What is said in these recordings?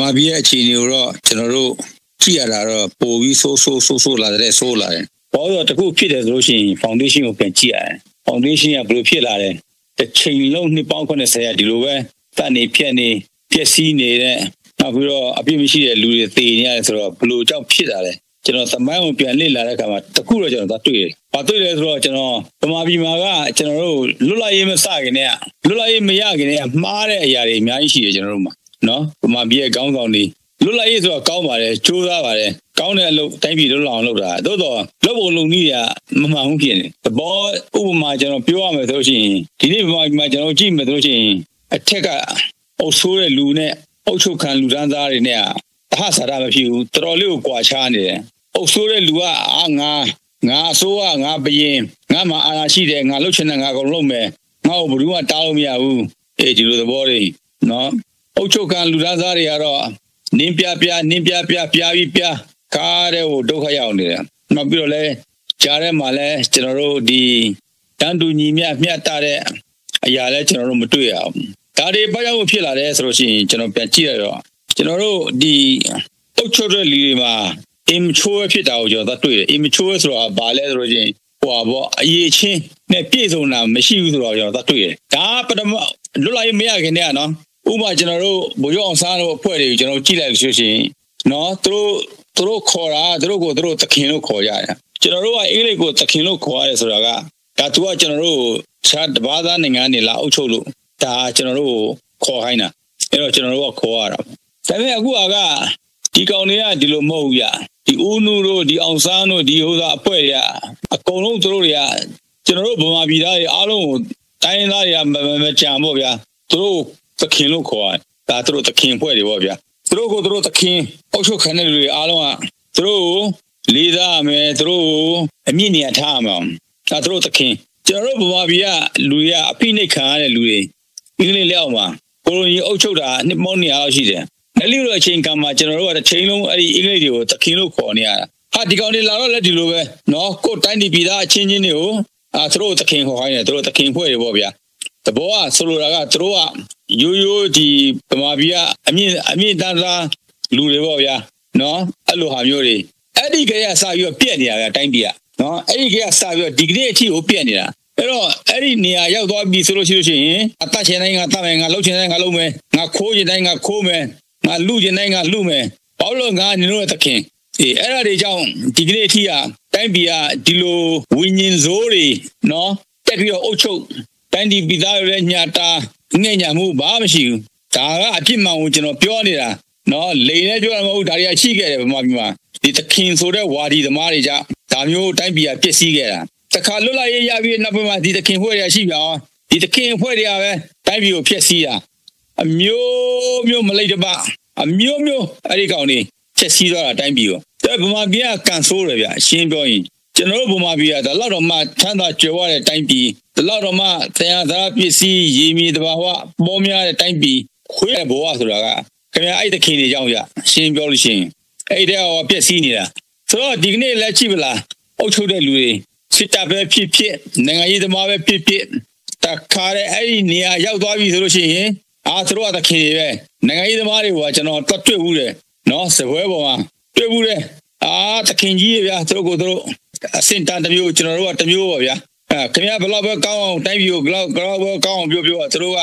မာပြည်ရဲ့အခြေအနေကိုတော့ကျွန်တော်တို့ကြည့်ရတာတော့ပိုပြီးဆိုးဆိုးဆိုးဆိုးလာတဲ့ဆိုးလာတယ်ဘာလို့တခုဖြစ်တယ်ဆိုလို့ရှိရင် foundation ကိုပြန်ကြည့်ရတယ် foundation ကဘယ်လိုဖြစ်လာလဲတစ်ချိန်လုံးနှစ်ပေါင်း80ရာဒီလိုပဲတန်နေဖြက်နေပျက်စီးနေတဲ့နောက်ပြီးတော့အပြစ်မရှိတဲ့လူတွေသေနေရတယ်ဆိုတော့ဘယ်လိုကြောင့်ဖြစ်တာလဲကျွန်တော်သမိုင်းကိုပြန်လေ့လာတဲ့အခါမှာတခုတော့ကျွန်တော်တွေ့တယ်။ဘာတွေ့လဲဆိုတော့ကျွန်တော်ဗမာပြည်မှာကကျွန်တော်တို့လွတ်လပ်ရေးမစခင်တည်းကလွတ်လပ်ရေးမရခင်တည်းကမှားတဲ့အရာတွေအများကြီးရှိတယ်ကျွန်တော်တို့မှာ နော်ဗမာပြည်ရဲ့ခေါင်းဆောင်တွေလွတ်လပ်ရေးဆိုတာကောင်းပါတယ်ကြိုးစားပါတယ်ကောင်းတဲ့အလုပ်တိုင်းပြည်လွတ်လပ်အောင်လုပ်တာသို့တော့လုပ်ဖို့လုံနည်းကမမှန်ဘူးဖြစ်နေသဘောဥပမာကျွန်တော်ပြောရမယ်ဆိုရှင်ဒီနေ့ဗမာပြည်မှာကျွန်တော်ကြည့်မယ်ဆိုရှင်အထက်ကအုပ်ဆိုးတဲ့လူနဲ့အုပ်ချုပ်ခံလူဒန်းသားတွေနဲ့တဟဆာရမဖြစ်ဘူးတော်တော်လေးကိုကြွာချားနေတယ်အုပ်ဆိုးတဲ့လူကအာငါငါအစိုးရငါဘရင်ငါမှအာဏာရှိတယ်ငါလှုပ်ချင်တဲ့ငါကုန်လုပ်မယ်ငါ့ကိုဘယ်သူမှတားလို့မရဘူးအေးဒီလိုသဘောတွေနော် အုပ်ချုပ်ခံလူသားသားတွေကတော့နင်းပြပြနင်းပြပြပြပြီးပြကားတဲ့ကိုဒုက္ခရောက်နေတယ်နောက်ပြီးတော့လဲကြားထဲမှာလဲကျွန်တော်တို့ဒီတန်တူညီမြမျှတတဲ့အရာလဲကျွန်တော်တို့မတွေ့ရအောင်ဒါတွေဘာကြောင့်ဖြစ်လာလဲဆိုလို့ရှိရင်ကျွန်တော်ပြန်ကြည့်ရတော့ကျွန်တော်တို့ဒီအုပ်ချုပ်တဲ့လူတွေမှာ immature ဖြစ်တာကိုကျွန်တော်တွေ့တယ် immature ဆိုတာဘာလဲဆိုလို့ချင်းဟိုပါပေါ့အရေးချင်းနဲ့ပြည့်စုံတာမရှိဘူးဆိုတော့ကျွန်တော်တွေ့တယ်ဒါပထမလွတ်လာရေးမရခင်တည်းကနော် ဥပမာကျွန်တော်တို့ဘိုးရောအောင်စားတို့အဖွဲ့တွေကိုကျွန်တော်ကြည့်လိုက်လို့ရှိရင်နော်သူတို့သူတို့ခေါ်တာသူတို့ကိုသူတို့သခင်လို့ခေါ်ကြတယ်ကျွန်တော်တို့ကအင်္ဂလိပ်ကိုသခင်လို့ခေါ်ရတယ်ဆိုတာကဒါသူကကျွန်တော်တို့ခြားတဘာသာနိုင်ငံနေလာအုပ်ချုပ်လို့ဒါကျွန်တော်တို့ခေါ်ခိုင်းတာအဲ့တော့ကျွန်တော်တို့ကခေါ်ရတာဒါပေမဲ့အခုကဒီကောင်တွေကဒီလိုမဟုတ်ဘူးဗျဒီဦးနုတို့ဒီအောင်ဆန်းတို့ဒီဟိုသာအဖွဲ့တွေကအကုန်လုံးသူတို့တွေကကျွန်တော်တို့ဗမာပြည်သားတွေအားလုံးကိုတိုင်းသားတွေကမမကြံပေါ့ဗျာသူတို့ သခင်လို့ခေါ်ရတယ်ဒါသူတို့သခင်ဖွဲ့တွေပေါ့ဗျာသူတို့ကိုသူတို့သခင်အုပ်ချုပ်ခံတဲ့လူတွေအားလုံးကသူတို့လေးစားမယ်သူတို့အမြင့်နေရာထားမှာဒါသူတို့သခင်ကျွန်တော်တို့ဗမာပြည်ကလူတွေကအဖိနှိတ်ခံရတဲ့လူတွေအင်္ဂလိပ်လက်အောက်မှာကိုလိုနီအုပ်ချုပ်တာနှစ်ပေါင်း200လောက်ရှိတယ်အဲ့ဒီလိုအချိန်ကမှကျွန်တော်တို့ကတစ်ချိန်လုံးအဲ့ဒီအင်္ဂလိပ်တွေကိုသခင်လို့ခေါ်နေရတာဟာဒီကောင်တွေလာတော့လက်ဒီလိုပဲနော်ကိုတိုင်းဒီပြည်သားအချင်းချင်းတွေကိုအာသူတို့သခင်ခေါ်ခိုင်းတယ်သူတို့သခင်ဖွဲ့တွေပေါ့ဗျာ တဘောကဆိုလိုတာကသူတို့ကရိုးရိုးဒီဗမာပြည်ကအမြင့်အမြင့်တန်းသားလူတွေပေါ့ဗျာနော်အဲ့လိုဟာမျိုးတွေအဲ့ဒီကရစပြီးတော့ပြက်နေတာဗျာတိုင်းပြည်ကနော်အဲ့ဒီကရစပြီးတော့ဒီကနေ့အထိကိုပြက်နေတာအဲ့တော့အဲ့ဒီနေရာရောက်သွားပြီဆိုလို့ရှိလို့ရှိရင်အသက်ရှင်တိုင်းကတတ်မယ်ငါလှုပ်ချင်တိုင်းငါလှုပ်မယ်ငါခိုးချင်တိုင်းငါခိုးမယ်ငါလူကျင်တိုင်းငါလူမယ်ဘာလို့ငါညီတို့ရဲ့သခင်အေးအဲ့ဒါတွေကြောင့်ဒီကနေ့အထိကတိုင်းပြည်ကဒီလိုဝิญဉ်စိုးတွေနော်တက်ပြီးတော့အုပ်ချုပ် တိုင်းပြည်ပြည်သားတွေညတာငဲ့ညာမှုဘာမှမရှိဘူးဒါကအပြစ်မှန်ကိုကျွန်တော်ပြောနေတာနော်လိန်နဲ့ပြောတာမဟုတ်ဒါတွေကရှိခဲ့တယ်ဗမာပြည်မှာဒီသခင်ဆိုတဲ့ဝါဒီသမားတွေကြောင့်ဒါမျိုးတိုင်းပြည်ကပြည့်စည်ခဲ့တာတခါလွတ်လပ်ရေးရပြီးနောက်ပိုင်းမှာဒီသခင်ဖွဲ့ရရှိပြောင်းဒီသခင်ဖွဲ့တွေကပဲတိုင်းပြည်ကိုဖျက်ဆီးတာအမျိုးမျိုးမလိတ်တပအမျိုးမျိုးအဲ့ဒီကောင်တွေချက်စီးသွားတာတိုင်းပြည်ကိုတဲ့ဗမာပြည်ကကန်ဆိုးတယ်ဗျအရှင်းပြောရင်ကျွန်တော်တို့ဗမာပြည်ကဒါလောက်တော့မှချမ်းသာကြွယ်ဝတဲ့တိုင်းပြည် ဒါလောက်တော့မှတရားသာပစ္စည်းရေမြေတဘာဝပေါ်များတဲ့တိုင်းပြည်ခွေးတဲ့ဘဝဆိုတာကခင်ဗျာအဲ့တခင်တွေကြောင့်ရရှင်းပြောလို့ရှိရင်အဲ့တဲ့ဟောပြက်စီးနေတာဆိုတော့ဒီကနေ့လက်ကြည့်ပလားအုပ်ချုပ်တဲ့လူတွေစစ်တပ်ပဲဖြစ်ဖြစ်နိုင်ငံရေးသမားပဲဖြစ်ဖြစ်တခါတဲ့အဲ့ဒီနေရာရောက်သွားပြီဆိုလို့ရှိရင်အာသူတို့ကသခင်တွေပဲနိုင်ငံရေးသမားတွေကကျွန်တော်တွတ်တွေ့ဘူးတယ်နော်စပွဲပေါ်မှာတွေ့ဘူးတယ်အာသခင်ကြီးတွေဗျာသူတို့ကိုသူတို့အစင်တန်တစ်မျိုးကျွန်တော်တို့ကတစ်မျိုးပါဗျာအဲ ခင်ဗျာဘယ်လောက်ပဲကောင်းအောင်တိုင်းပြည်ကိုဘယ်လောက်ဘယ်လောက်ပဲကောင်းအောင်ပြောပြောသူတို့က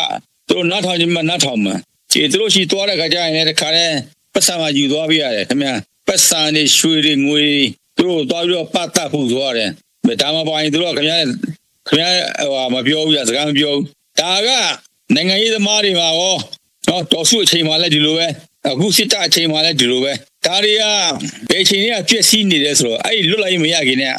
သူတို့နားထောင်ခြင်းမနားထောင်မှာဒီသူတို့ရှိသွားတဲ့ခါကျရင်လည်းတခါတည်းပတ်စံမှာယူသွားပြရတယ်ခင်ဗျာပတ်စံတွေရွှေတွေငွေသူတို့သွားပြီးတော့ပတ်သက်ဖို့သွားတယ်ဒါမှပါရင်သူတို့ခင်ဗျားခင်ဗျားဟိုမပြောဘူးရစကားမပြောဘူးဒါကနိုင်ငံရေးသမားတွေမှာရောနော်တော်စုအချိန်မှလည်းဒီလိုပဲအခုစစ်တပ်အချိန်မှလည်းဒီလိုပဲဒါတွေကဘယ်အချိန်တွေကပြည့်စည်နေတယ်ဆိုတော့အဲ့ဒီလွတ်လိုက်မရခင်နဲ့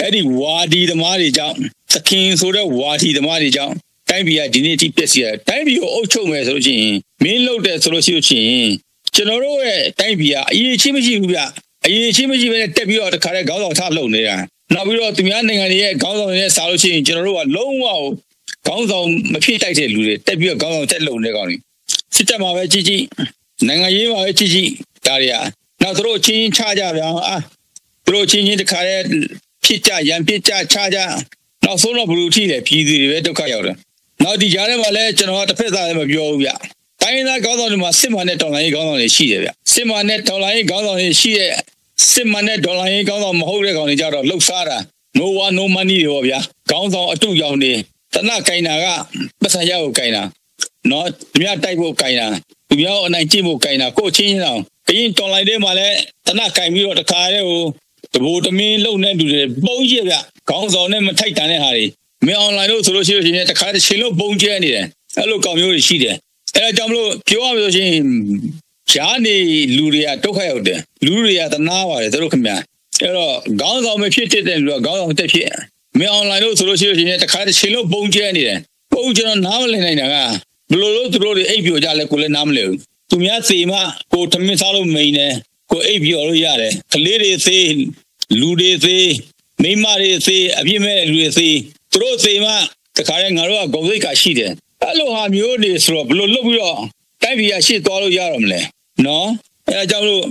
အဲ့ဒီဝါဒီသမားတွေကြောင့်သခင်ဆိုတဲ့ဝါဒီသမားတွေကြောင့်တိုင်းပြည်ကဒီနေ့အထိပြည့်စည်ရတယ်တိုင်းပြည်ကိုအုပ်ချုပ်မယ်ဆိုလို့ရှိရင်မင်းလုပ်တယ်ဆိုလို့ရှိလို့ရှိရင်ကျွန်တော်တို့ရဲ့တိုင်းပြည်ကအရေးချင်းမရှိဘူးဗျအရေးချင်းမရှိဘဲနဲ့တက်ပြီးတော့တခါတည်းခေါင်းဆောင်ထားလုံနေတာနောက်ပြီးတော့သူများနိုင်ငံတွေရဲ့ခေါင်းဆောင်တွေနဲ့စားလို့ရှိရင်ကျွန်တော်တို့ကလုံးဝခေါင်းဆောင်မဖြစ်တိုက်တဲ့လူတွေတက်ပြီးတော့ခေါင်းဆောင်တက်လုံနေကောင်းနေစစ်တပ်မှာပဲကြည့်ကြည့်နိုင်ငံရေးမှာပဲကြည့်ကြည့်ဒါတွေကနောက်သူတို့ချင်းချကြဗျာအာသူတို့ချင်းချင်းတခါတည်း ဖြစ်ကြရန်ဖြစ်ကြချကြနောက်ဆုံးတော့ဘလူထိတယ်ပြည်သူတွေပဲဒုက္ခရောက်တယ်နောက်ဒီကြားထဲမှာလည်းကျွန်တော်ကတစ်ဖက်သားလည်းမပြောဘူးဗျတိုင်းသားခေါင်းဆောင်တွေမှာစစ်မှန်တဲ့တော်လှန်ရေးခေါင်းဆောင်တွေရှိတယ်ဗျစစ်မှန်တဲ့တော်လှန်ရေးခေါင်းဆောင်တွေရှိတဲ့စစ်မှန်တဲ့ဒေါ်လာရေးခေါင်းဆောင်မဟုတ်တဲ့ကောင်တွေကြတော့လှုပ်ရှားတာ no one no money တွေပေါ့ဗျာခေါင်းဆောင်အတုရောင်တွေတနကင်တာကပတ်စံရကိုကင်တာနော်သူများတိုက်ဖို့ကင်တာသူများအနိုင်ကျင့်ဖို့ကင်တာကိုချင်းချင်းအောင်ကရင်တော်လိုက်တဲ့မှာလဲတနကင်ပြီးတော့တခါတည်းဟို တဘူတမင်းလုံနေတူတယ်ပုံရဗျခေါင်းဆောင်နဲ့မထိုက်တန်တဲ့ဟာတွေမင်းအွန်လိုင်းလို့ဆိုလို့ရှိရင်တခါတည်းချင်းလို့ပုံကျဲနေတယ်အဲ့လိုကောင်မျိုးတွေရှိတယ်အဲဒါကြောင့်မလို့ပြောရမလို့ရှိရင်ရှားနေလူတွေကဒုက္ခရောက်တယ်လူတွေကတနာပါတယ်သူတို့ခင်ဗျာအဲ့တော့ခေါင်းဆောင်မဖြစ်တဲ့လူကခေါင်းဆောင်တက်ဖြစ်မင်းအွန်လိုင်းလို့ဆိုလို့ရှိရင်တခါတည်းချင်းလို့ပုံကျဲနေတယ်ပုံကျွန်တော်နားမလည်နိုင်တာကဘလို့လို့သူတို့တွေအိပ်ပျော်ကြလဲကိုလည်းနားမလည်ဘူးသူများစေမကိုထမင်းစားလို့မိန်တယ်ကိုအိပ်ပျော်လို့ရတယ်ကလေးတွေသေး လူတွေသေးမိမတွေသေးအပြစ်မဲ့လူတွေသေးသူတို့စေမတခါတည်းငါတို့ကဂုံစိတ်ကရှိတယ်အဲ့လိုဟာမျိုးတွေဆိုတော့ဘလို့လုပ်ပြီးတော့တိုက်ပြည်ရရှေ့သွားလို့ရတော့မလဲနော်အဲအကြောင်းလို့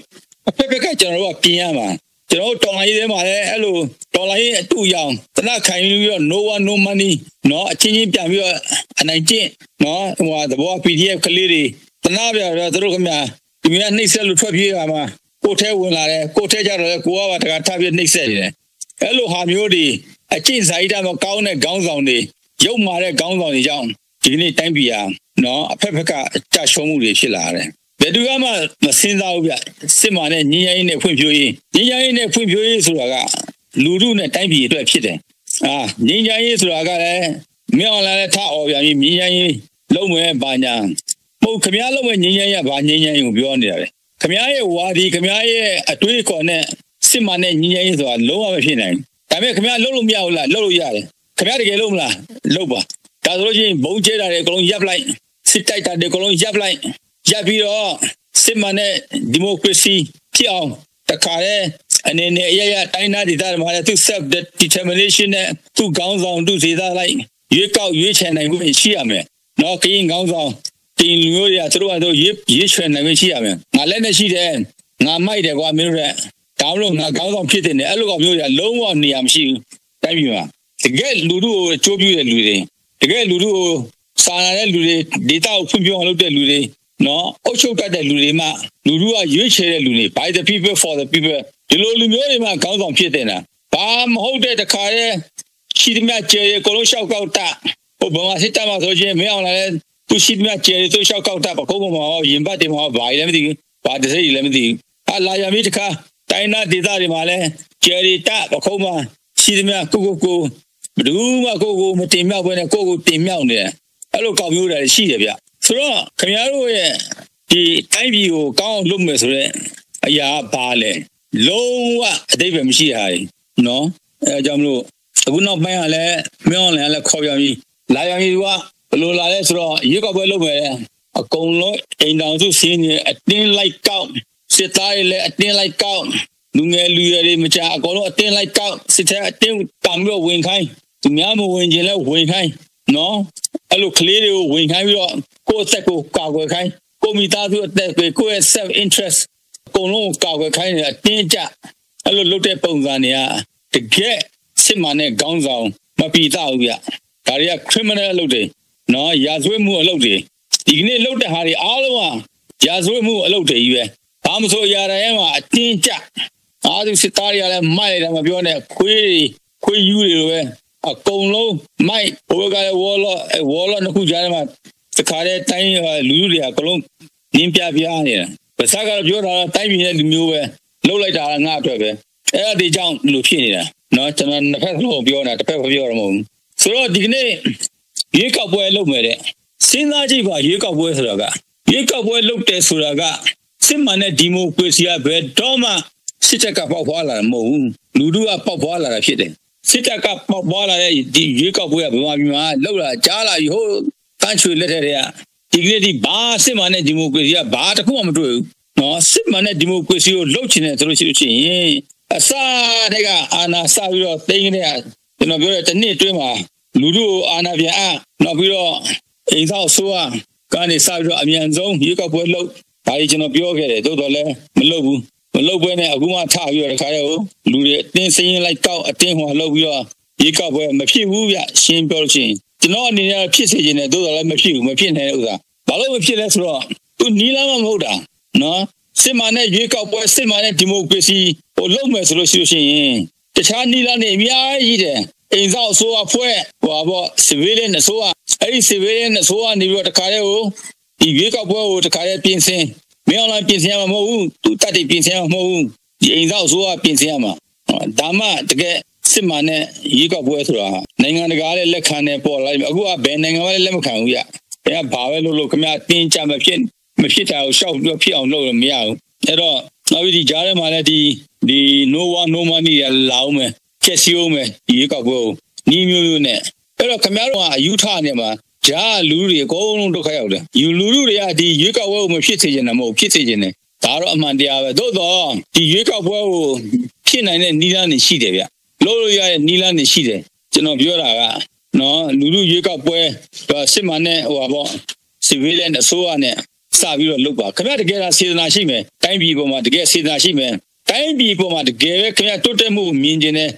အဖက်ဖက်ကကျွန်တော်တို့ကပြင်ရမှာကျွန်တော်တော်လိုင်းရေးထဲမှာလည်းအဲ့လိုတော်လိုင်းရေးအတူရောင်တနခိုင်ပြီးတော့ no one no money เนาะအချင်းချင်းပြန်ပြီးတော့အနိုင်ကျင့်เนาะဟိုသဘော PDF ကလေးတွေတနာပြတော့သူတို့ခင်ဗျာဒီများနှိမ့်ဆက်လို့ထွက်ပြေးတာမှာ ကိုထဲဝင်လာတယ်ကိုထဲကြတော့ကိုကပါတကထပ်ပြီးနှိမ့်ဆက်နေတယ်အဲ့လိုဟာမျိုးတွေအကျင့်စာရိတ္တမကောင်းတဲ့ခေါင်းဆောင်တွေရုပ်မာတဲ့ခေါင်းဆောင်တွေကြောင့်ဒီနေ့တိုင်းပြည်ဟာနော်အဖက်ဖက်ကကြာရှုံးမှုတွေဖြစ်လာတယ်ဘယ်သူမှမစင်စားဘူးဗျစစ်မှန်တဲ့ညီညာရေးနဲ့ဖွံ့ဖြိုးရေးညီညာရေးနဲ့ဖွံ့ဖြိုးရေးဆိုတာကလူထုနဲ့တိုင်းပြည်အတွက်ဖြစ်တယ်အာညီညာရေးဆိုတာကလည်းမြောင်လာတဲ့ထအော်ပြန်ပြီးညီညာရေးလုံးမဲ့ဘာညာဟုတ်ခမည်းလုံးမဲ့ညီညာရေးကဘာညီညာရေးကိုပြောနေတာလေ ခမည်းရဲ့ဝါဒီခမည်းရဲ့အတွေးအခေါ်နဲ့စစ်မှန်တဲ့ညီညာရေးဆိုတာလုံးဝမဖြစ်နိုင်ဘူးဒါပေမဲ့ခမည်းလုံးလို့မရဘူးလားလုံးလို့ရတယ်ခမည်းတကယ်လုံးမလားလုံးပါဒါဆိုလို့ချင်းဘုံကျဲတာတွေအကုန်လုံးရပ်လိုက်စစ်တိုက်တာတွေအကုန်လုံးရပ်လိုက်ရပ်ပြီးတော့စစ်မှန်တဲ့ဒီမိုကရေစီဖြစ်အောင်တခါလေအနေနဲ့အရရတိုင်းသားဒေသမှာလည်းသူ self determination နဲ့သူခေါင်းဆောင်သူဒေသလိုက်ရွေးကောက်ရွေးချယ်နိုင်မှုရှိရမယ်။နော်ကရင်ခေါင်းဆောင် တင်လူမျိုးတွေကသူတို့ကတော့ရွေးရွေးချယ်နိုင်မှုရှိရမယ်။ငါလည်းနဲ့ရှိတယ်ငါမိုက်တယ်ကွာမင်းတို့ကဒါလို့ငါခေါင်းဆောင်ဖြစ်တယ်နဲ့အဲ့လိုကောင်မျိုးတွေကလုံးဝနေရာမရှိဘူး။တိုင်းပြည်မှာတကယ်လူတို့ကိုအကျိုးပြုတဲ့လူတွေတကယ်လူတို့ကိုစာနာတဲ့လူတွေဒေတာကိုဖွံ့ဖြိုးအောင်လုပ်တဲ့လူတွေနော်အုပ်ချုပ်တတ်တဲ့လူတွေမှလူတို့ကရွေးချယ်တဲ့လူတွေ by the people for the people ဒီလိုလူမျိုးတွေမှခေါင်းဆောင်ဖြစ်တဲ့နာဘာမဟုတ်တဲ့တခါရဲ့ရှိသမျှကျဲရကိုလုံးလျှောက်ကောက်တာဟိုဘမစစ်တမှာဆိုချင်းမင်းအောင်လာလဲ သူရှိသမျှကျဲရသူလျှောက်ကောက်တာပကုန်းပေါ်မှာရင်ပတ်တယ်မှာဘာလည်းမသိဘူးဘာတစိမ့်လည်းမသိဘူးအလာရမီတခါတိုင်းနာဒေသတွေမှာလဲကျဲရတပကုန်းမှာရှိသမျှကိုကိုကိုဘယ်သူမှကိုကိုမတင်မြောက်ဘဲနဲ့ကိုကိုတင်မြောက်နေတယ်အဲ့လိုကောက်မျိုးတွေရှိတယ်ဗျဆိုတော့ခင်ဗျားတို့ရဲ့ဒီတိုင်းပြည်ကိုကောင်းအောင်လုပ်မယ်ဆိုတော့အရာပါလဲလုံးဝအတိတ်ပဲမရှိတာနော်အဲကြောင့်မလို့အခုနောက်ပိုင်းကလည်းမင်းအောင်လည်းလည်းခေါ်ပြန်ပြီးလာပြန်ပြီးက ဘယ်လိုလာလဲဆိုတော့ရွေးကောက်ပွဲလုပ်မယ်အကုန်လုံးအိမ်တော်စုစင်းနေအတင်းလိုက်ကောက်စစ်သားတွေလည်းအတင်းလိုက်ကောက်လူငယ်လူရွယ်တွေမကြအကုန်လုံးအတင်းလိုက်ကောက်စစ်သားအတင်းတောင်ပြီးတော့ဝင်ခိုင်းသူများမဝင်ခြင်းလဲဝင်ခိုင်းနော်အဲ့လိုကလေးတွေကိုဝင်ခိုင်းပြီးတော့ကိုယ့်အသက်ကိုကာကွယ်ခိုင်းကိုမိသားစုအသက်ကိုကိုယ့်ရဲ့ self interest အကုန်လုံးကာကွယ်ခိုင်းနေတာတင်းကြအဲ့လိုလုပ်တဲ့ပုံစံတွေကတကယ်စစ်မှန်တဲ့ခေါင်းဆောင်မပီတာဘူးဗျဒါတွေက criminal အလုပ်တွေ နော်ရာဇဝတ်မှုအလုပ်တွေဒီကနေ့လုပ်တဲ့ဟာတွေအားလုံးကရာဇဝတ်မှုအလုပ်တွေကြီးပဲဘာမဆိုရာတိုင်းမှာအတင်းကြအားသူစစ်သားတွေကလည်းမိုက်တယ်မပြောနဲ့ခွေးခွေးယူတွေလိုပဲအကုန်လုံးမိုက်ဘိုးကလည်းဝေါ်လော့ဝေါ်လော့နှစ်ခုကြားထဲမှာတခါတည်းတိုင်းလူလူတွေအကုန်လုံးနင်းပြပြနေတာဗစကတော့ပြောတာတိုင်းပြည်ရဲ့လူမျိုးပဲလှုပ်လိုက်တာငါအတွက်ပဲအဲ့ဒါဒီကြောင့်လူဖြစ်နေတာနော်ကျွန်တော်နှစ်ဖက်လုံးပြောနေတာတစ်ဖက်မပြောရမဟုတ်ဘူးဆိုတော့ဒီကနေ့ ရေကောက်ပွဲလုပ်မယ်တဲ့စဉ်းစားကြည့်ပါရေကောက်ပွဲဆိုတာကရေကောက်ပွဲလုပ်တယ်ဆိုတာကစစ်မှန်တဲ့ဒီမိုကရေစီကဘယ်တော့မှစစ်တပ်ကပေါက်ဖွာလာတာမဟုတ်ဘူးလူတို့ကပေါက်ဖွာလာတာဖြစ်တယ်စစ်တပ်ကပေါက်ဖွာလာတဲ့ဒီရေကောက်ပွဲကဘယ်မှာပြည်မှာလောက်လာကြားလာပြီဟိုတန်းချွေလက်ထက်ကဒီကနေ့ဒီဘာစစ်မှန်တဲ့ဒီမိုကရေစီကဘာတစ်ခုမှမတွေ့ဘူးနော်စစ်မှန်တဲ့ဒီမိုကရေစီကိုလှုပ်ချင်တယ်ဆိုလို့ရှိလို့ရှိရင်အစတက်ကအာဏာစပြီးတော့တိန်းနေတဲ့ကျွန်တော်ပြောတဲ့တစ်နှစ်အတွင်းမှာ လူတို့ကိုအာဏာပြန်အနောက်ပြီးတော့အိမ်ဆောက်ဆိုးရကနေစပြီးတော့အမြန်ဆုံးရေကောက်ပွဲလှုပ်ဒါကြီးကျွန်တော်ပြောခဲ့တယ်တိုးတော်လည်းမလှုပ်ဘူးမလှုပ်ပွဲနဲ့အခုမှထပြီးတော့တခါတည်းကိုလူတွေအတင်းစင်းရင်လိုက်ကောက်အတင်းဟောလှုပ်ပြီးတော့ရေကောက်ပွဲမဖြစ်ဘူးဗျရှင်းပြောလို့ရှိရင်ကျွန်တော်အနေနဲ့ဖြစ်စေချင်တယ်တိုးတော်လည်းမဖြစ်ဘူးမဖြစ်နိုင်တဲ့ဥစ္စာဘာလို့မဖြစ်လဲဆိုတော့သူနီးလာမှမဟုတ်တာနော်စစ်မှန်တဲ့ရွေးကောက်ပွဲစစ်မှန်တဲ့ဒီမိုကရေစီဟိုလုပ်မယ်ဆိုလို့ရှိလို့ရှိရင်တခြားနီးလာနေအများကြီးတယ် အိမ်ဆောင်အစိုးရဖွဲ့ဟိုပေါ့ civilian အစိုးရအဲ့ဒီ civilian အစိုးရနေပြီးတော့တခါတည်းကိုဒီရွေးကောက်ပွဲကိုတခါတည်းပြင်ဆင်မင်းအောင်လိုက်ပြင်ဆင်ရမှာမဟုတ်ဘူးသူတတ်တယ်ပြင်ဆင်ရမှာမဟုတ်ဘူးဒီအိမ်ဆောင်အစိုးရပြင်ဆင်ရမှာဒါမှတကယ်စစ်မှန်တဲ့ရွေးကောက်ပွဲဆိုတာနိုင်ငံတကာလည်းလက်ခံနေပေါ်လာပြီအခုကဘယ်နိုင်ငံမှလည်းလက်မခံဘူးရဘယ်ကဘာပဲလုပ်လို့ခင်ဗျာတင်းကြမဖြစ်မဖြစ်တာကိုရှောက်ပြီးဖြစ်အောင်လုပ်လို့မရဘူးအဲ့တော့နောက်ပြီးဒီကြားထဲမှာလည်းဒီဒီ no one no money ရလာအောင်မယ် ဖြည့်စည်းအောင်မယ်ဒီရွေးကောက်ပွဲကိုနီးမျိုးမျိုးနဲ့အဲ့တော့ခင်ဗျားတို့ကအယူထနေမှာဂျာလူတွေအကုန်လုံးဒုက္ခရောက်တယ်ယူလူလူတွေကဒီရွေးကောက်ပွဲကိုမဖြစ်စေချင်တယ်မဟုတ်ဖြစ်စေချင်တယ်ဒါတော့အမှန်တရားပဲသို့တော့ဒီရွေးကောက်ပွဲကိုဖြစ်နိုင်တဲ့နီးလန်းနေရှိတယ်ဗျလို့လို့ရတဲ့နီးလန်းနေရှိတယ်ကျွန်တော်ပြောတာကနော်လူလူရွေးကောက်ပွဲစစ်မှန်တဲ့ဟိုပါပေါ့ civilian အစိုးရနဲ့စပြီးတော့လုပ်ပါခင်ဗျာတကယ်လားစေတနာရှိမယ်တိုင်းပြည်ပေါ်မှာတကယ်စေတနာရှိမယ် တိုင်းပြည်ပေါ်မှာတကယ်ပဲခင်ဗျာတိုးတက်မှုမြင်ကျင်တယ်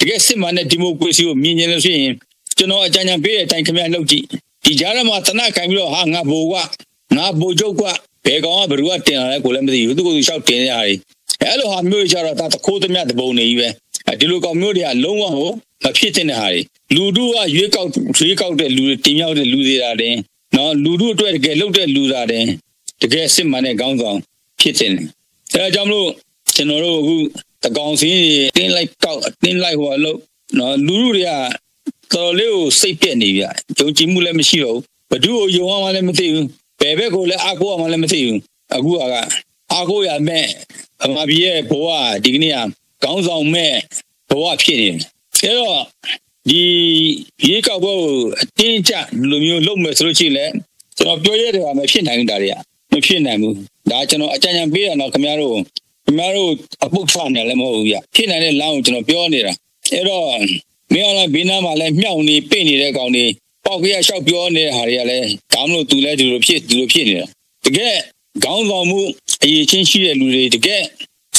တကယ်စစ်မှန်တဲ့ဒီမိုကရေစီကိုမြင်ကျင်လို့ရှိရင်ကျွန်တော်အကြံဉာဏ်ပေးတဲ့အတိုင်းခင်ဗျာလုပ်ကြည့်ဒီကြားထဲမှာတနတ်ခံပြီးတော့ဟာငါဘိုကငါဘိုချုပ်ကဘယ်ကောင်ကဘယ်သူကတင်လာလဲကိုလည်းမသိဘူးသူကသူလျှောက်တင်ရတာအဲ့လိုဟာမျိုးကြတော့ဒါတခိုးသမျှတပုံနေကြီးပဲဒီလိုကောင်မျိုးတွေကလုံးဝဟိုမဖြစ်တဲ့ဟာတွေလူတို့ကရွေးကောက်ရွေးကောက်တဲ့လူတွေတင်မြောက်တဲ့လူတွေတာတင်နော်လူတို့အတွက်တကယ်လုပ်တဲ့လူတာတင်တကယ်စစ်မှန်တဲ့ခေါင်းဆောင်ဖြစ်တဲ့အဲဒါကြောင့်မလို့ ကျွန်တော်တို့အခုတကောင်စင်းတင်းလိုက်ကောက်တင်းလိုက်ဟိုလို့နော်လူလူတွေကတော်လေးကိုစိတ်ပြက်နေပြယုံကြည်မှုလည်းမရှိတော့ဘူးဘသူ့ကိုယုံအောင်လည်းမသိဘူးဘယ်ဘက်ကိုလည်းအကိုအောင်လည်းမသိဘူးအခုကအကိုရမဲ့အမဘီရဲ့ဘဝဒီကနေ့ကခေါင်းဆောင်မဲ့ဘဝဖြစ်နေတယ်အဲတော့ဒီရေကောက်ဘကိုအတင်းကျလူမျိုးလုပ်မယ်ဆိုလို့ရှိရင်လည်းကျွန်တော်ပြောရတယ်ကမဖြစ်နိုင်ဘူးဒါတွေကမဖြစ်နိုင်ဘူးဒါကျွန်တော်အကြံဉာဏ်ပေးရတော့ခင်ဗျားတို့ ခင်ဗျားတို့အပုတ်ဖနေလည်းမဟုတ်ဘူးဗျဖြစ်နိုင်တဲ့လမ်းကိုကျွန်တော်ပြောနေတာအဲ့တော့မင်းအောင်လည်းဘေးနားမှာလည်းမြောက်နေပိတ်နေတဲ့ကောင်တွေပေါက်ကြီးလျှောက်ပြောနေတဲ့ဟာတွေကလည်းဒါမှမဟုတ်သူလည်းဒီလိုဖြစ်ဒီလိုဖြစ်နေတာတကယ်ခေါင်းဆောင်မှုအရေးချင်းရှိတဲ့လူတွေတကယ်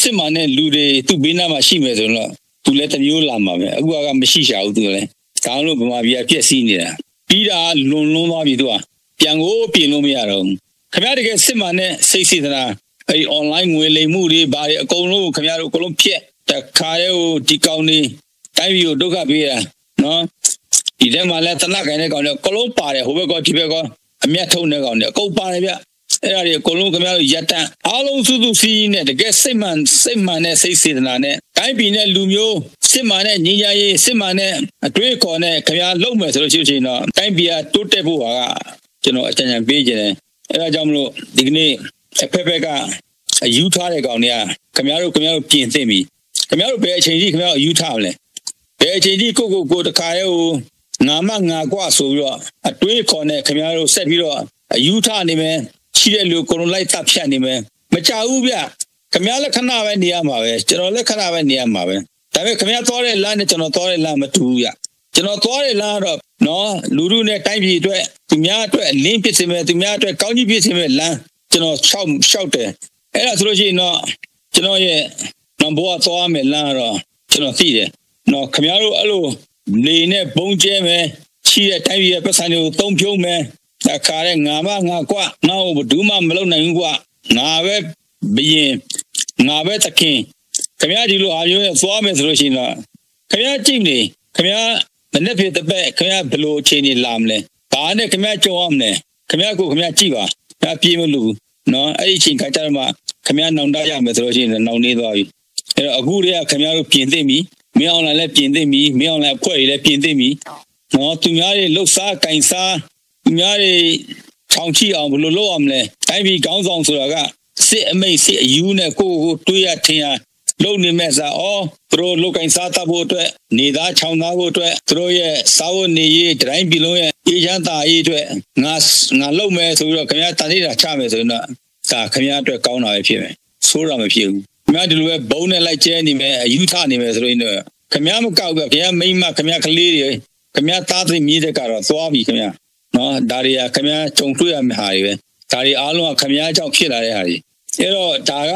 စစ်မှန်တဲ့လူတွေသူ့ဘေးနားမှာရှိမယ်ဆိုတော့သူလည်းတမျိုးလာမှာပဲအခုကမရှိရှာဘူးသူလည်းဒါမှမဟုတ်ဗမာပြည်ကပြက်စီးနေတာပြီးတာလွန်လွန်သွားပြီသူကပြန်ကိုပြင်လို့မရတော့ဘူးခင်ဗျားတကယ်စစ်မှန်တဲ့စိတ်စေတနာ အဲဒီ online ငွေလိမ်မှုတွေဘာတွေအကုန်လုံးခင်ဗျားတို့အကုန်လုံးဖြက်တခါတည်းဟိုဒီကောင်တွေတိုင်းပြည်ကိုဒုက္ခပေးတာနော်ဒီထဲမှာလဲတနက်ခိုင်တဲ့ကောင်တွေအကုန်လုံးပါတယ်ဟိုဘက်ကဒီဘက်ကအမျက်ထုံတဲ့ကောင်တွေအကုန်ပါတယ်ဗျအဲ့ဒါတွေအကုန်လုံးခင်ဗျားတို့ရက်တန့်အားလုံးစုစုစည်းနဲ့တကယ်စိတ်မှန်စိတ်မှန်တဲ့စိတ်စေတနာနဲ့တိုင်းပြည်နဲ့လူမျိုးစစ်မှန်တဲ့ညီညာရေးစစ်မှန်တဲ့အတွေ့အခေါ်နဲ့ခင်ဗျားလုပ်မယ်ဆိုလို့ရှိရင်တော့တိုင်းပြည်ကတိုးတက်ဖို့ဟာကကျွန်တော်အကြံဉာဏ်ပေးခြင်းတယ်အဲဒါကြောင့်မလို့ဒီကနေ့ အဖက်ဖက်ကအယူထားတဲ့ကောင်တွေကခင်ဗျားတို့ခင်ဗျားတို့ပြင်သင့်ပြီခင်ဗျားတို့ဘယ်အချိန်ကြီးခင်ဗျားတို့အယူထားမလဲဘယ်အချိန်ကြီးကိုကိုကိုတခါရဲဟိုငါမငါကွဆိုပြီးတော့အတွေးခေါ်နဲ့ခင်ဗျားတို့ဆက်ပြီးတော့အယူထားနေမယ်ရှိတဲ့လူကိုလုံးလိုက်တပ်ဖြတ်နေမယ်မကြဘူးဗျခင်ဗျားလက်ခဏပဲနေရမှာပဲကျွန်တော်လက်ခဏပဲနေရမှာပဲဒါပေမဲ့ခင်ဗျားသွားတဲ့လမ်းနဲ့ကျွန်တော်သွားတဲ့လမ်းမတူဘူးဗျကျွန်တော်သွားတဲ့လမ်းတော့နော်လူလူနဲ့တိုင်းပြည်အတွက်သူများအတွက်လင်းဖြစ်စေမယ်သူများအတွက်ကောင်းကြီးဖြစ်စေမယ်လမ်း ကျွန်တော်ရှောက်ရှောက်တယ်အဲ့ဒါဆိုလို့ရှိရင်တော့ကျွန်တော်ရဲ့နံပါတ်သွားမယ်လမ်းတော့ကျွန်တော်သိတယ်နော်ခင်ဗျားတို့အဲ့လိုနေနဲ့ဘုံကျဲမယ်ရှိတဲ့တိုင်းပြည်ရဲ့ပတ်စံတွေကိုသုံးဖြုံးမယ်ဒါခါတဲ့ငါမငါကွငါ့ကိုဘယ်သူမှမလုပ်နိုင်ဘူးကွငါပဲဘယင်ငါပဲသခင်ခင်ဗျားဒီလိုအားမျိုးနဲ့သွားမယ်ဆိုလို့ရှိရင်တော့ခင်ဗျားကြည့်နေခင်ဗျားမနေ့ဖြစ်တဲ့ပဲခင်ဗျားဘယ်လိုအခြေအနေလာမလဲဘာနဲ့ခင်ဗျားကြုံရမလဲခင်ဗျားကိုခင်ဗျားကြည့်ပါ ခင်ဗျားပြေးမလို့နော်အဲ့ဒီအချိန်ခါကျတော့မှခင်ဗျားနောင်တရမယ်ဆိုလို့ရှိရင်နောင်နေသွားပြီအဲ့တော့အခုတည်းကခင်ဗျားတို့ပြင်သိပြီမင်းအောင်လည်းပြင်သိပြီမင်းအောင်လည်းအဖွဲ့ကြီးလည်းပြင်သိပြီနော်သူများတွေလှုပ်ရှားကင်စားသူများတွေချောင်ချိအောင်ဘယ်လိုလုပ်ရမလဲတိုင်းပြည်ကောင်းဆောင်ဆိုတာကစစ်အမိတ်စစ်အယူနဲ့ကိုကိုတွေးရထင်ရ လုံနေမဲ့စားဩသူတို့လုတ်ကင်စားတတ်ဖို့အတွက်နေသားချောင်းသားဖို့အတွက်သူတို့ရဲ့စားဝတ်နေရေးတိုင်းပြည်လုံးရဲ့အေးချမ်းသာရေးအတွက်ငါငါလုံမယ်ဆိုပြီးတော့ခင်ဗျားတန်နေတာချမယ်ဆိုရင်တော့ဒါခင်ဗျားအတွက်ကောင်းတာပဲဖြစ်မယ်ဆိုးတာမဖြစ်ဘူးခင်ဗျားဒီလိုပဲဘုံနဲ့လိုက်ကျဲနေမယ်အယူထနေမယ်ဆိုရင်တော့ခင်ဗျားမကောက်ဘူးခင်ဗျားမိမခင်ဗျားကလေးတွေခင်ဗျားသားသမီးမြည်တဲ့ကတော့သွားပြီခင်ဗျားနော်ဒါတွေကခင်ဗျားကြုံတွေ့ရမယ့်ဟာတွေပဲဒါတွေအားလုံးကခင်ဗျားကြောင့်ဖြစ်လာတဲ့ဟာတွေအဲ့တော့ဒါက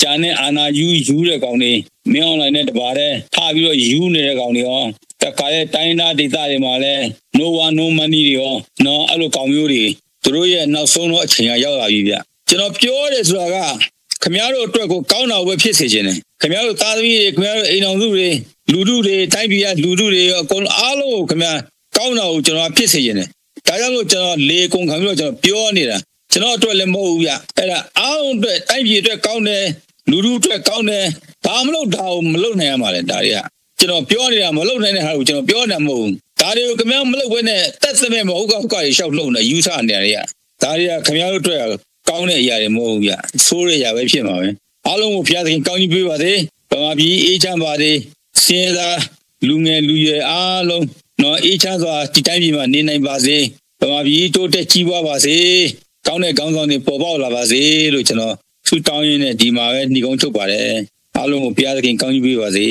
ဂျာနဲ့အာနာယူယူတဲ့ကောင်တွေမင်းအွန်လိုင်းနဲ့တပါတဲ့ထားပြီးတော့ယူနေတဲ့ကောင်တွေရောတခါရဲ့တိုင်းသားဒေသတွေမှာလဲ no one no money တွေရောနော်အဲ့လိုကောင်မျိုးတွေသူတို့ရဲ့နောက်ဆုံးတော့အချိန်ကရောက်လာပြီဗျကျွန်တော်ပြောတယ်ဆိုတာကခမရတို့အတွက်ကိုကောင်းတာပဲဖြစ်စေခြင်းတယ်ခမရတို့သားသမီးတွေခမရတို့အိမ်တော်စုတွေလူထုတွေတိုင်းပြည်ကလူထုတွေအကုန်အားလုံးကိုခမရကောင်းတာကိုကျွန်တော်ဖြစ်စေခြင်းတယ်ဒါကြောင့်လို့ကျွန်တော်လေကုန်ခံပြီးတော့ကျွန်တော်ပြောနေတာ ကျွန်တော်အတွက်လည်းမဟုတ်ဘူးဗျအဲ့ဒါအားလုံးအတွက်တိုင်းပြည်အတွက်ကောင်းတယ်လူထုအတွက်ကောင်းတယ်ဘာမလို့ဒါကိုမလုပ်နိုင်ရမှာလဲဒါတွေကကျွန်တော်ပြောနေတာမလုပ်နိုင်တဲ့ဟာကိုကျွန်တော်ပြောနေတာမဟုတ်ဘူးဒါတွေကိုခင်ဗျားမလုပ်ဘဲနဲ့တက်စမဲ့မဟုတ်ကောက်ကရရှောက်လုံနေယူဆနေရတယ်ဒါတွေကခင်ဗျားတို့အတွက်ကောင်းတဲ့အရာတွေမဟုတ်ဘူးဗျဆိုးတဲ့အရာပဲဖြစ်မှာပဲအားလုံးကိုဖျားသခင်ကောင်းကြီးပေးပါစေဗမာပြည်အေးချမ်းပါစေစင်သာလူငယ်လူရွယ်အားလုံးနော်အေးချမ်းစွာဒီတိုင်းပြည်မှာနေနိုင်ပါစေဗမာပြည်တိုးတက်ကြီးပွားပါစေ ကောင်းတဲ့ကောင်းဆောင်တွေပေါ်ပေါက်လာပါစေလို့ကျွန်တော်ဆုတောင်းရင်းနဲ့ဒီမှာပဲညီကုန်းချုပ်ပါတယ်အားလုံးကိုဘုရားသခင်ကောင်းကြီးပေးပါစေ